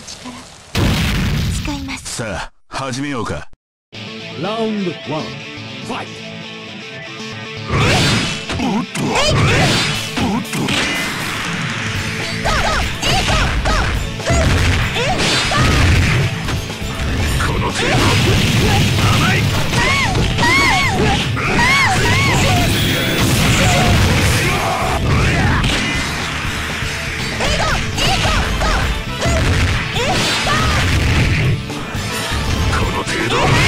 力使います。さあ始めようか。ラウンド1ファイト。おっと。この程度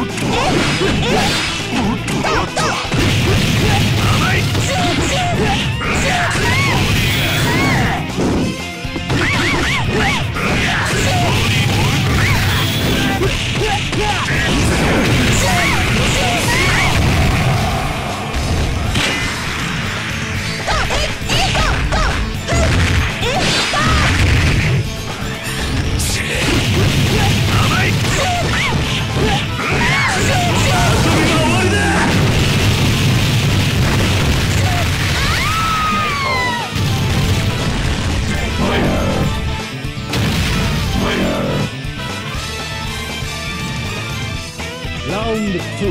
おっと。ください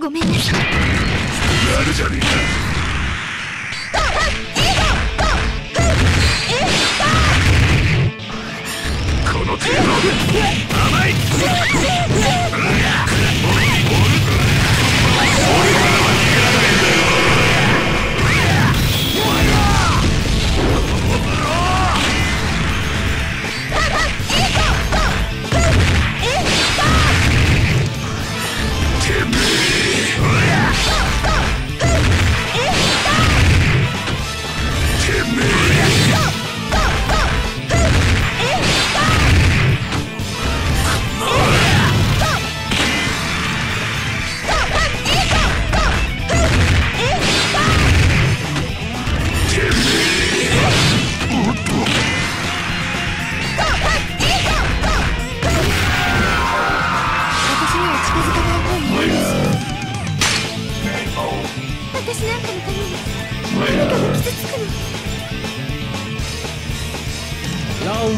ごめんなさいやるじゃねえか私には近づかない方がいいです私なんかのために何かが傷つくのラウン